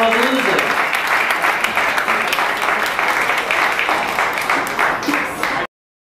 花不是